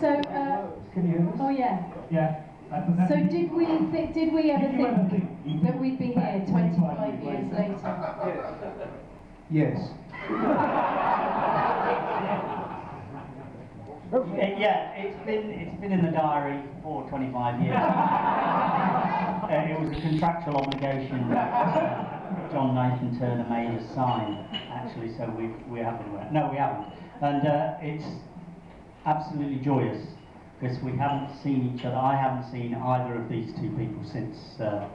So, uh, Can you hear us? oh yeah. Yeah. That's, that's, So did we thi- did we ever Did you ever think think that we'd be here 25 25 years years later? Yes. Yeah, it's been it's been in the diary for 25 years. uh, it was a contractual obligation that uh, John Nathan Turner made us sign, actually. So we we haven't no we haven't, and uh, it's absolutely joyous because we haven't seen each other. I haven't seen either of these two people since. Uh,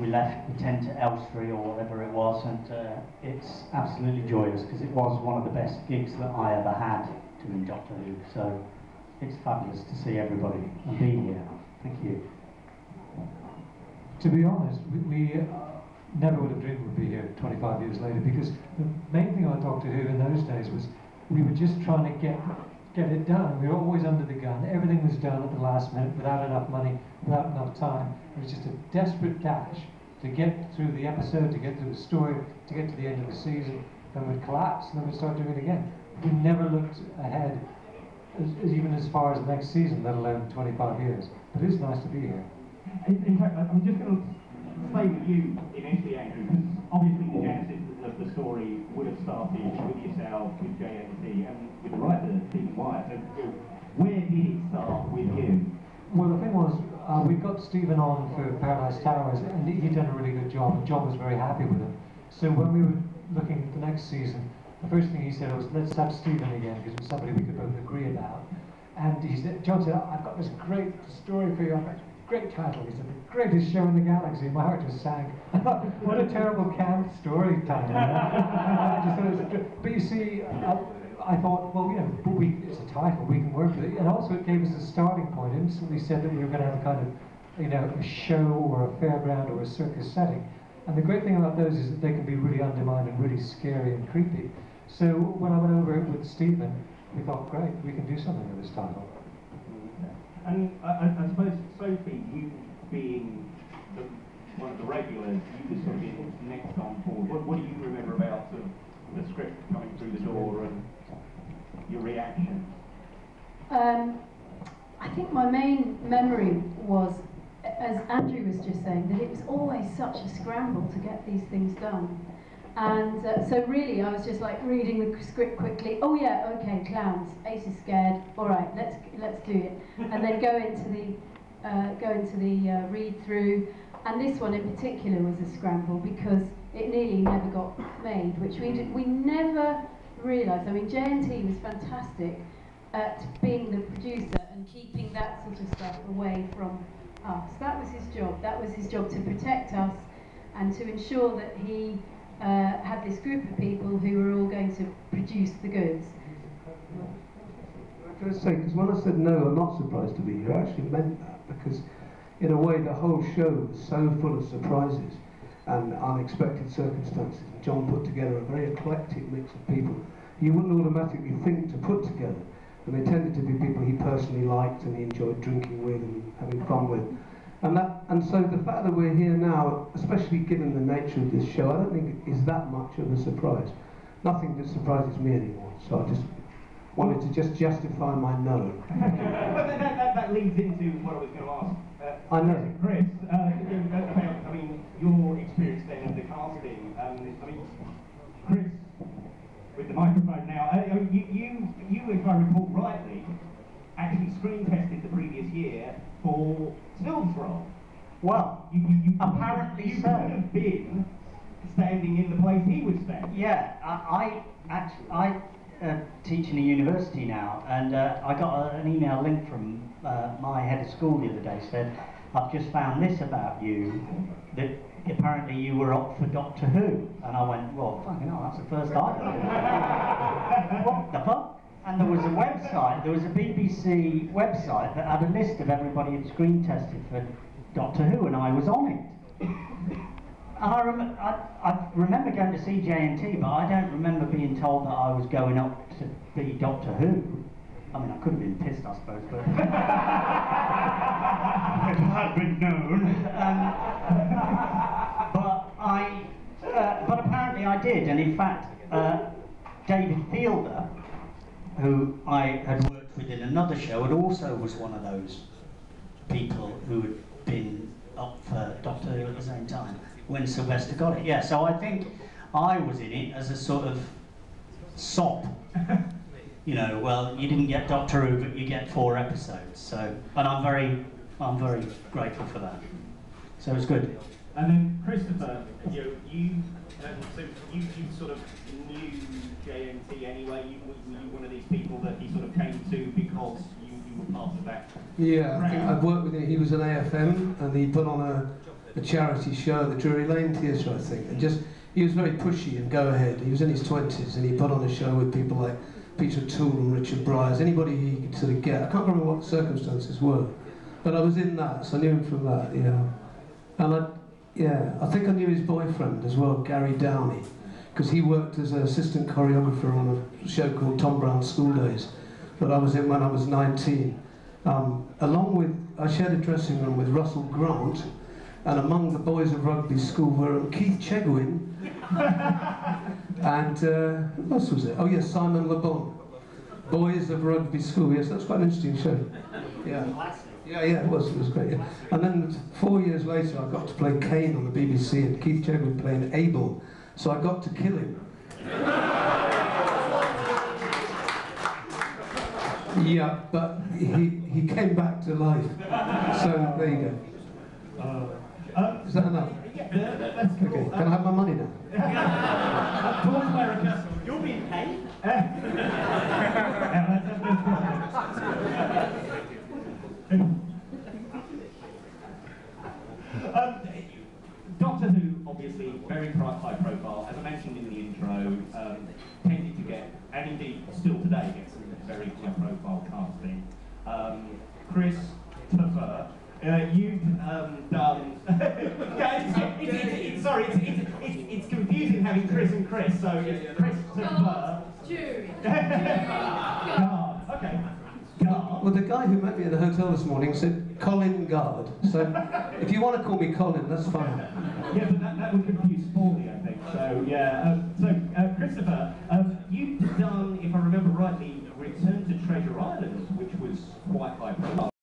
we left the tent at Elstree or whatever it was, and uh, it's absolutely joyous because it was one of the best gigs that I ever had doing Doctor Who. So it's fabulous to see everybody and be here. Thank you. To be honest, we, we uh, never would have dreamed we'd be here 25 years later because the main thing about Doctor Who in those days was we were just trying to get get it done. We were always under the gun. Everything was done at the last minute without enough money, without enough time. It was just a desperate dash to get through the episode, to get through the story, to get to the end of the season. Then we'd collapse and then we'd start doing it again. We never looked ahead, as, as even as far as the next season, let alone 25 years. But it is nice to be here. in, fact, I'm just going to stay with you initially, Andrew, because obviously the genesis of the story would have started with yourself, with JNT, and with the writer, Stephen Wyatt. So, where did it start with you? Well, the thing was, uh, we got Stephen on for Paradise Towers, and he- he'd done a really good job, and John was very happy with him. So when we were looking at the next season, the first thing he said was, let's have Stephen again, because it was somebody we could both agree about. And he said, John said, I've got this great story for you. Great title. He said, the greatest show in the galaxy. My heart just sank. What a terrible camp story title. I but you see, uh, I thought, well, you know, we, it's a title, we can work with it. And also it gave us a starting point. Instantly said that we were going to have a kind of, you know, a show or a fairground or a circus setting. And the great thing about those is that they can be really undermined and really scary and creepy. So when I went over it with Stephen, we thought, great, we can do something with this title. And I, I, I suppose, Sophie, you being the, one of the regulars, you were sort of next on board. What, what do you remember about sort of the script coming through the door and your reaction? Um, I think my main memory was, as Andrew was just saying, that it was always such a scramble to get these things done. And uh, so really, I was just like reading the script quickly. Oh yeah, okay, clowns. Ace is scared. All right, let's let's do it. And then go into the uh, go into the uh, read through. And this one in particular was a scramble because it nearly never got made, which we did, we never realised. I mean, JNT was fantastic at being the producer and keeping that sort of stuff away from us. That was his job. That was his job to protect us and to ensure that he uh, had this group of people who were all going to produce the goods. I was say, because when I said no, I'm not surprised to be here, I actually meant that because, in a way, the whole show was so full of surprises and unexpected circumstances. John put together a very eclectic mix of people you wouldn't automatically think to put together. And they tended to be people he personally liked and he enjoyed drinking with and having fun with. And that, and so the fact that we're here now, especially given the nature of this show, I don't think it is that much of a surprise. Nothing that surprises me anymore. So I just wanted to just justify my no. but that, that, that, leads into what I was going to ask. Uh, I know. Chris, uh, about, I mean, your experience then of the casting. Um, I mean, Chris, with the microphone now, uh, I mean, you, you, you, if I recall rightly, actually screen tested year for Snow's role. Well, You, you, you Apparently you so. could have been standing in the place he was standing. Yeah, I, I actually I uh, teach in a university now, and uh, I got a, an email link from uh, my head of school the other day. Said, "I've just found this about you that apparently you were up for Doctor Who." And I went, "Well, fucking hell, that's the first I heard." what the fuck? And there was a website, there was a BBC website that had a list of everybody who'd screen tested for Doctor Who, and I was on it. And I, rem- I, I remember going to see JNT, but I don't remember being told that I was going up to be Doctor Who. I mean, I could have been pissed, I suppose, but it had been known. Um, but I, uh, but apparently I did, and in fact, uh, David Fielding, who I had worked with in another show, and also was one of those people who had been up for Doctor Who at the same time when Sylvester got it. Yeah, so I think I was in it as a sort of sop. you know, well, you didn't get Doctor Who, but you get four episodes. So, and I'm very, I'm very grateful for that. So it's good. And then Christopher, you you um, so you, you sort of knew JNT anyway. You, were you one of these people that he sort of came to because you, you were part of that? Yeah, I think I've worked with him. He was an AFM and he put on a, a charity show the Drury Lane Theatre, I think. And just, he was very pushy and go ahead. He was in his 20s and he put on a show with people like Peter Toole and Richard Briers, anybody he could sort of get. I can't remember what the circumstances were, but I was in that, so I knew him from that, yeah. And I, yeah, I think I knew his boyfriend as well, Gary Downey, because he worked as an assistant choreographer on a show called Tom Brown's School Days that I was in when I was 19. Um, along with, I shared a dressing room with Russell Grant, and among the boys of rugby school were um, Keith Chegwin, and uh, who else was it? Oh yes, Simon Le Bon. Boys of rugby school, yes, that's quite an interesting show. Yeah. Yeah, yeah, it was, it was great. yeah. And then four years later, I got to play Cain on the BBC, and Keith Chegwin playing Abel, so I got to kill him. Yeah, but he, he came back to life. So there you go. Uh, uh, Is that enough? yeah, that- that- that's cool. Okay, can I have my money now? um, Doctor Who, obviously, very high profile. As I mentioned in the intro, um, tended to get, and indeed still today, gets very high profile casting. Um, Chris Tuffer, uh, you've um, done. yeah, it's, it's, it's, sorry, it's, it's, it's, it's confusing having Chris and Chris, so it's Chris Tuffer. Jury. Guard. Okay. Guard. Well, the guy who met me at the hotel this morning said Colin Guard. So if you want to call me Colin, that's fine. Yeah, but that, that would confuse Paulie, I think. So, yeah. Um, so, uh, Christopher, um, you've done, if I remember rightly, Return to Treasure Island, which was quite high profile.